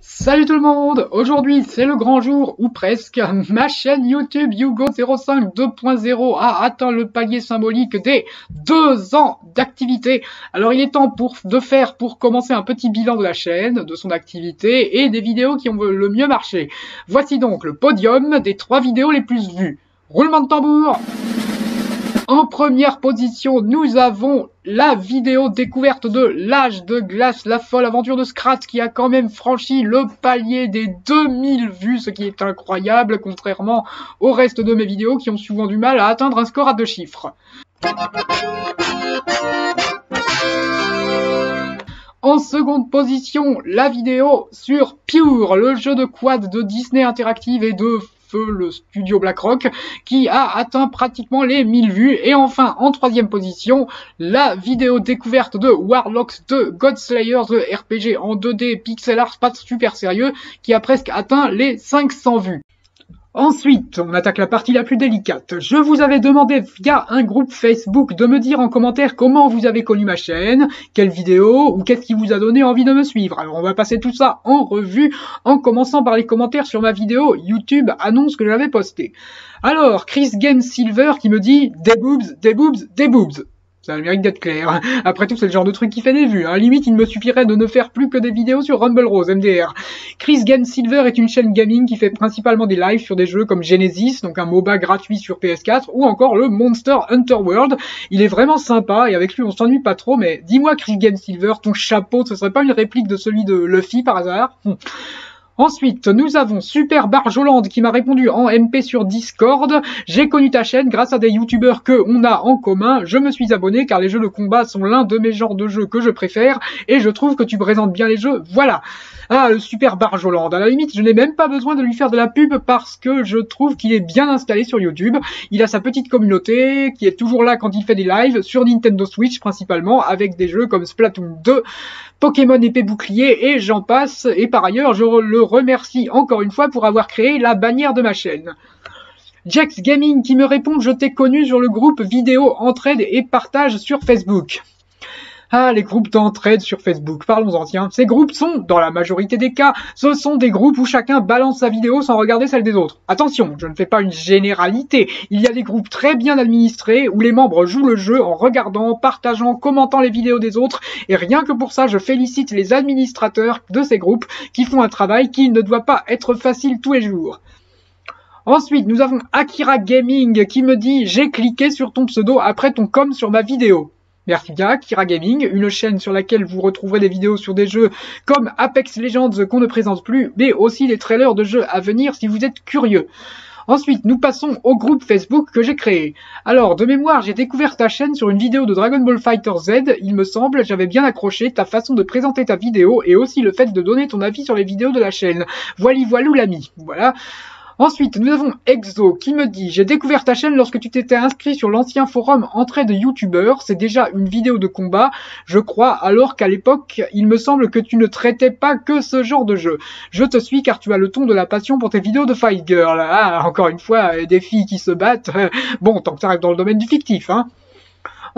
Salut tout le monde Aujourd'hui c'est le grand jour, ou presque. Ma chaîne YouTube Hugo05 2.0 a atteint le palier symbolique des deux ans d'activité. Alors il est temps pour, de faire pour commencer un petit bilan de la chaîne, de son activité et des vidéos qui ont le mieux marché. Voici donc le podium des trois vidéos les plus vues. Roulement de tambour en première position, nous avons la vidéo découverte de l'âge de glace, la folle aventure de Scrat qui a quand même franchi le palier des 2000 vues, ce qui est incroyable, contrairement au reste de mes vidéos qui ont souvent du mal à atteindre un score à deux chiffres. En seconde position, la vidéo sur Pure, le jeu de quad de Disney Interactive et de feu le studio BlackRock qui a atteint pratiquement les 1000 vues. Et enfin, en troisième position, la vidéo découverte de Warlocks de Godslayer, RPG en 2D pixel art pas super sérieux, qui a presque atteint les 500 vues. Ensuite, on attaque la partie la plus délicate. Je vous avais demandé via un groupe Facebook de me dire en commentaire comment vous avez connu ma chaîne, quelle vidéo ou qu'est-ce qui vous a donné envie de me suivre. Alors on va passer tout ça en revue en commençant par les commentaires sur ma vidéo YouTube annonce que j'avais postée. Alors, Chris Game Silver qui me dit des boobs, des boobs, des boobs. Ça mérite d'être clair. Après tout, c'est le genre de truc qui fait des vues. Hein. Limite, il me suffirait de ne faire plus que des vidéos sur Rumble Rose, MDR. Chris Game Silver est une chaîne gaming qui fait principalement des lives sur des jeux comme Genesis, donc un MOBA gratuit sur PS4, ou encore le Monster Hunter World. Il est vraiment sympa, et avec lui, on s'ennuie pas trop, mais dis-moi, Chris Game Silver, ton chapeau, ce serait pas une réplique de celui de Luffy par hasard? Hum. Ensuite, nous avons Super Barjolande qui m'a répondu en MP sur Discord. J'ai connu ta chaîne grâce à des youtubeurs que on a en commun. Je me suis abonné car les jeux de combat sont l'un de mes genres de jeux que je préfère et je trouve que tu présentes bien les jeux. Voilà. Ah, le Super Barjolande. À la limite, je n'ai même pas besoin de lui faire de la pub parce que je trouve qu'il est bien installé sur YouTube. Il a sa petite communauté qui est toujours là quand il fait des lives sur Nintendo Switch principalement avec des jeux comme Splatoon 2, Pokémon épée bouclier et j'en passe. Et par ailleurs, je le remercie encore une fois pour avoir créé la bannière de ma chaîne. Jax Gaming qui me répond je t'ai connu sur le groupe vidéo entraide et partage sur Facebook. Ah, les groupes d'entraide sur Facebook, parlons-en tiens. Ces groupes sont, dans la majorité des cas, ce sont des groupes où chacun balance sa vidéo sans regarder celle des autres. Attention, je ne fais pas une généralité. Il y a des groupes très bien administrés où les membres jouent le jeu en regardant, partageant, commentant les vidéos des autres. Et rien que pour ça, je félicite les administrateurs de ces groupes qui font un travail qui ne doit pas être facile tous les jours. Ensuite, nous avons Akira Gaming qui me dit j'ai cliqué sur ton pseudo après ton com sur ma vidéo. Merci bien, Kira Gaming, une chaîne sur laquelle vous retrouverez des vidéos sur des jeux comme Apex Legends qu'on ne présente plus, mais aussi des trailers de jeux à venir si vous êtes curieux. Ensuite, nous passons au groupe Facebook que j'ai créé. Alors, de mémoire, j'ai découvert ta chaîne sur une vidéo de Dragon Ball Fighter Z. Il me semble, j'avais bien accroché ta façon de présenter ta vidéo et aussi le fait de donner ton avis sur les vidéos de la chaîne. Voilà, voilou l'ami. Voilà. Ensuite, nous avons Exo qui me dit J'ai découvert ta chaîne lorsque tu t'étais inscrit sur l'ancien forum Entrée de youtubeurs. C'est déjà une vidéo de combat, je crois, alors qu'à l'époque, il me semble que tu ne traitais pas que ce genre de jeu. Je te suis car tu as le ton de la passion pour tes vidéos de Fight Girl. Ah, encore une fois, des filles qui se battent. Bon, tant que ça dans le domaine du fictif, hein.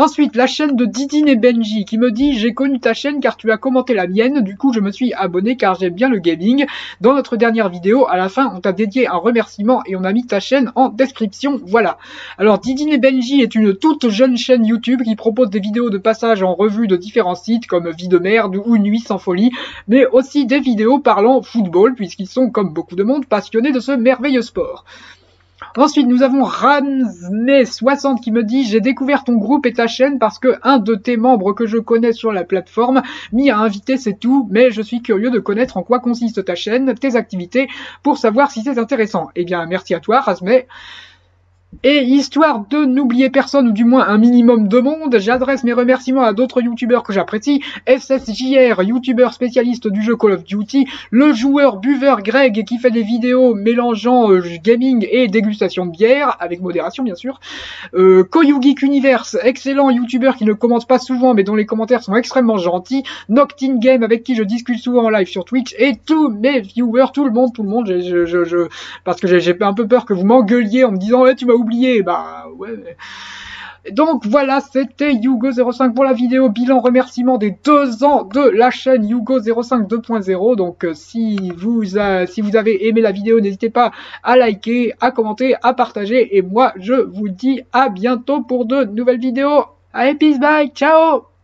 Ensuite, la chaîne de Didine et Benji qui me dit j'ai connu ta chaîne car tu as commenté la mienne, du coup je me suis abonné car j'aime bien le gaming. Dans notre dernière vidéo, à la fin, on t'a dédié un remerciement et on a mis ta chaîne en description. Voilà. Alors Didine et Benji est une toute jeune chaîne YouTube qui propose des vidéos de passage en revue de différents sites comme Vie de merde ou Nuit sans folie, mais aussi des vidéos parlant football puisqu'ils sont comme beaucoup de monde passionnés de ce merveilleux sport. Ensuite, nous avons Ramsney60 qui me dit J'ai découvert ton groupe et ta chaîne parce que un de tes membres que je connais sur la plateforme m'y a invité, c'est tout, mais je suis curieux de connaître en quoi consiste ta chaîne, tes activités, pour savoir si c'est intéressant. Eh bien, merci à toi, Rasmé. Et histoire de n'oublier personne, ou du moins un minimum de monde, j'adresse mes remerciements à d'autres youtubeurs que j'apprécie, SSJR, youtubeur spécialiste du jeu Call of Duty, le joueur buveur Greg qui fait des vidéos mélangeant euh, gaming et dégustation de bière, avec modération bien sûr, euh, Koyugeek Universe, excellent youtubeur qui ne commente pas souvent mais dont les commentaires sont extrêmement gentils, Noctin Game avec qui je discute souvent en live sur Twitch, et tous mes viewers, tout le monde, tout le monde, je, je, je, parce que j'ai un peu peur que vous m'engueuliez en me disant eh, tu m'as oublié, bah ouais. Donc voilà, c'était Yugo05 pour la vidéo bilan remerciement des deux ans de la chaîne Yugo05 2.0. Donc euh, si vous, si vous avez aimé la vidéo, n'hésitez pas à liker, à commenter, à partager. Et moi, je vous dis à bientôt pour de nouvelles vidéos. Allez, peace, bye, ciao